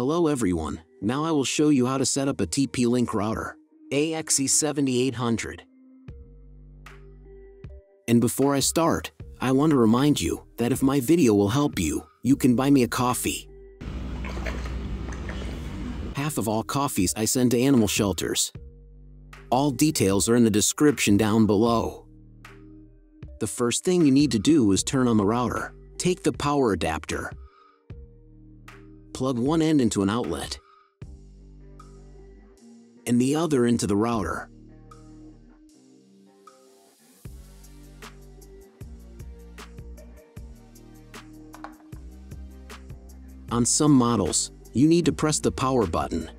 Hello everyone, now I will show you how to set up a TP-Link router, AXE7800. And before I start, I want to remind you that if my video will help you, you can buy me a coffee. Half of all coffees I send to animal shelters. All details are in the description down below. The first thing you need to do is turn on the router. Take the power adapter. Plug one end into an outlet and the other into the router. On some models, you need to press the power button.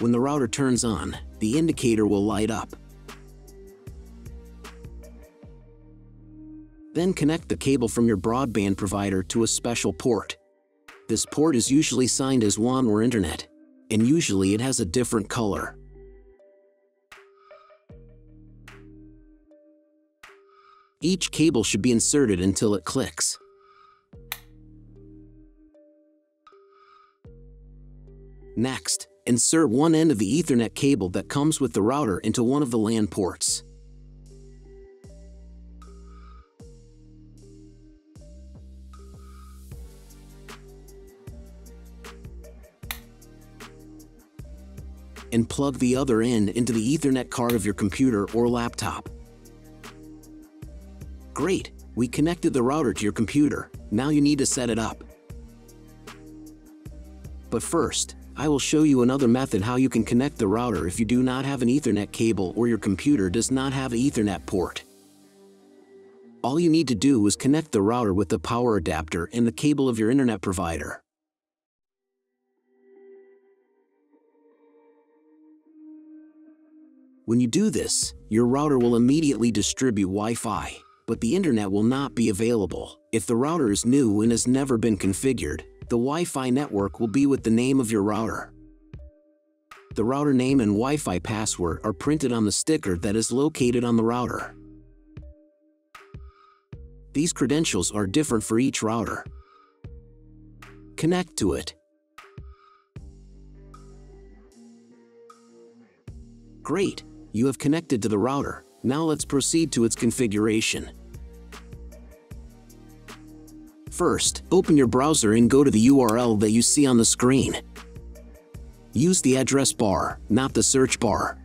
When the router turns on, the indicator will light up. Then connect the cable from your broadband provider to a special port. This port is usually signed as WAN or Internet, and usually it has a different color. Each cable should be inserted until it clicks. Next, insert one end of the Ethernet cable that comes with the router into one of the LAN ports. And plug the other end into the Ethernet card of your computer or laptop. Great, we connected the router to your computer. Now you need to set it up. But first, I will show you another method how you can connect the router if you do not have an Ethernet cable or your computer does not have an Ethernet port. All you need to do is connect the router with the power adapter and the cable of your internet provider. When you do this, your router will immediately distribute Wi-Fi, but the internet will not be available. If the router is new and has never been configured, the Wi-Fi network will be with the name of your router. The router name and Wi-Fi password are printed on the sticker that is located on the router. These credentials are different for each router. Connect to it. Great! You have connected to the router. Now let's proceed to its configuration. First, open your browser and go to the URL that you see on the screen. Use the address bar, not the search bar.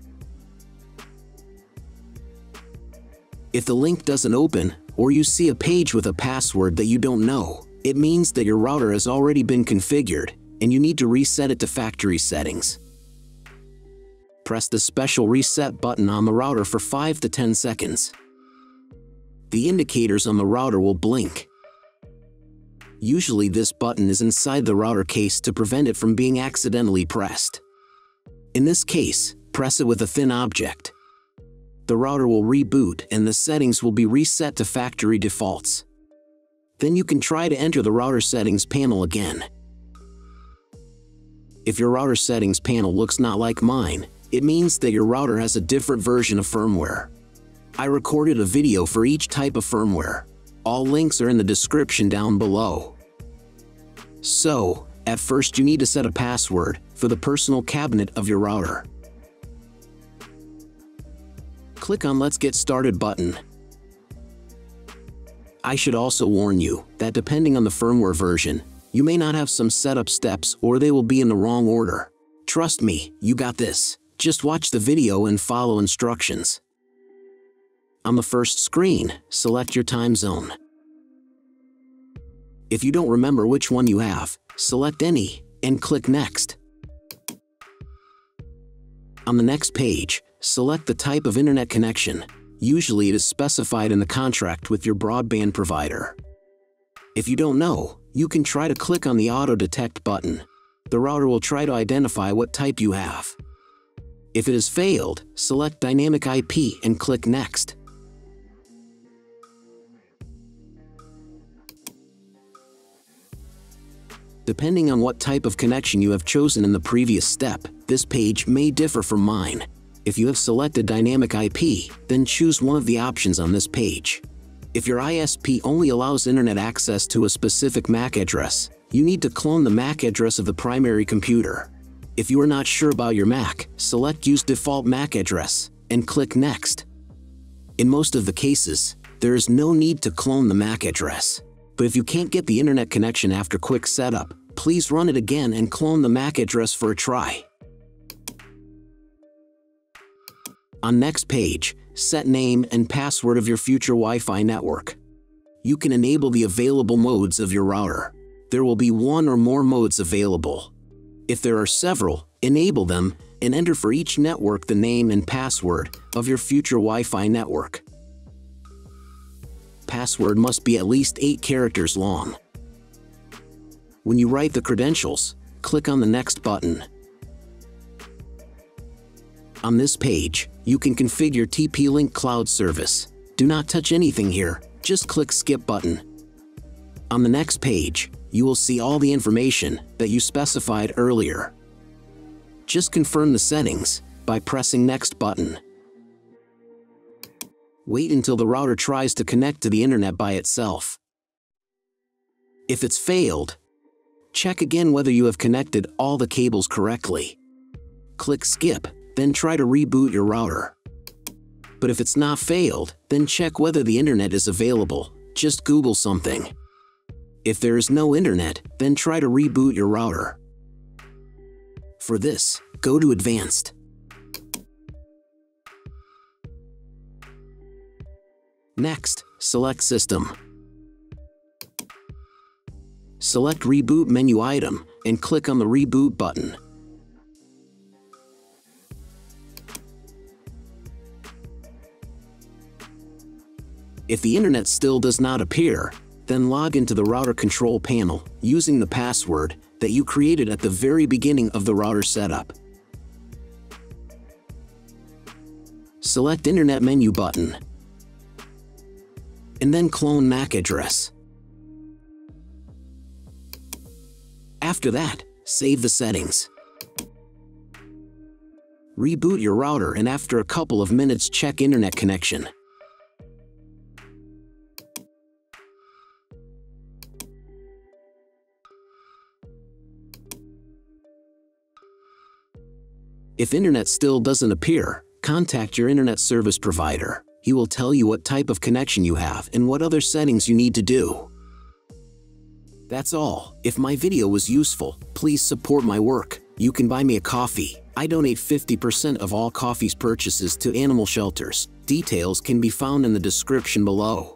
If the link doesn't open, or you see a page with a password that you don't know, it means that your router has already been configured, and you need to reset it to factory settings press the special reset button on the router for 5 to 10 seconds. The indicators on the router will blink. Usually this button is inside the router case to prevent it from being accidentally pressed. In this case, press it with a thin object. The router will reboot and the settings will be reset to factory defaults. Then you can try to enter the router settings panel again. If your router settings panel looks not like mine, it means that your router has a different version of firmware. I recorded a video for each type of firmware. All links are in the description down below. So, at first you need to set a password for the personal cabinet of your router. Click on Let's Get Started button. I should also warn you that depending on the firmware version, you may not have some setup steps or they will be in the wrong order. Trust me, you got this. Just watch the video and follow instructions. On the first screen, select your time zone. If you don't remember which one you have, select any and click Next. On the next page, select the type of internet connection. Usually it is specified in the contract with your broadband provider. If you don't know, you can try to click on the Auto Detect button. The router will try to identify what type you have. If it has failed, select Dynamic IP and click Next. Depending on what type of connection you have chosen in the previous step, this page may differ from mine. If you have selected Dynamic IP, then choose one of the options on this page. If your ISP only allows internet access to a specific MAC address, you need to clone the MAC address of the primary computer. If you are not sure about your MAC, select Use Default MAC Address and click Next. In most of the cases, there is no need to clone the MAC address. But if you can't get the internet connection after quick setup, please run it again and clone the MAC address for a try. On next page, set name and password of your future Wi-Fi network. You can enable the available modes of your router. There will be one or more modes available. If there are several, enable them and enter for each network the name and password of your future Wi-Fi network. Password must be at least 8 characters long. When you write the credentials, click on the Next button. On this page, you can configure TP-Link Cloud Service. Do not touch anything here, just click Skip button. On the next page, you will see all the information that you specified earlier. Just confirm the settings by pressing Next button. Wait until the router tries to connect to the internet by itself. If it's failed, check again whether you have connected all the cables correctly. Click Skip then try to reboot your router. But if it's not failed, then check whether the internet is available. Just Google something. If there is no internet, then try to reboot your router. For this, go to Advanced. Next, select System. Select Reboot menu item and click on the Reboot button. If the internet still does not appear, then log into the router control panel using the password that you created at the very beginning of the router setup. Select Internet menu button and then clone MAC address. After that, save the settings. Reboot your router and after a couple of minutes check internet connection. If internet still doesn't appear, contact your internet service provider. He will tell you what type of connection you have and what other settings you need to do. That's all. If my video was useful, please support my work. You can buy me a coffee. I donate 50% of all coffee's purchases to animal shelters. Details can be found in the description below.